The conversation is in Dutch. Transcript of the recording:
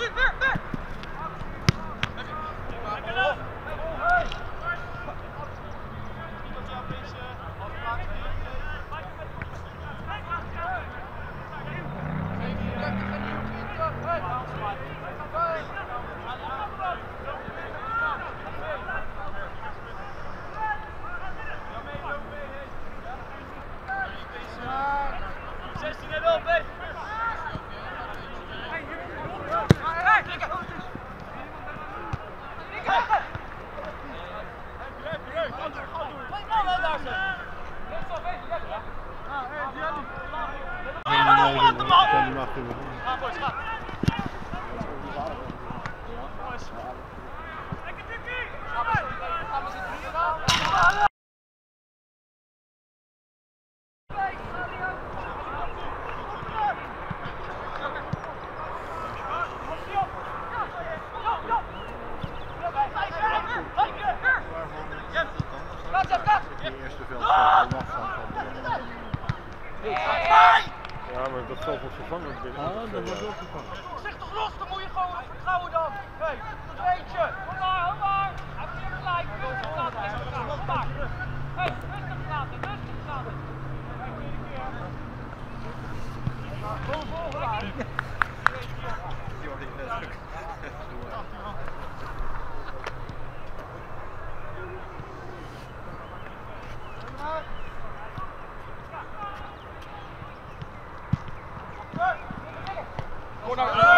嗯嗯嗯 Kom maar. Ga boys, ga. Die eerste veld, de lach van van de maar dat zal wordt vervangen binnen. Ah, dat wordt wel vervangen. Zeg toch los, dan moet je gewoon vertrouwen dan. Hé, hey, dat weet je. Kom maar, kom maar. Hij heeft hier gelijk. Rustig laten, rustig laten. Kom maar. Hé, rustig laten, rustig laten. Gewoon volgen. Jordi, let's go. Corner.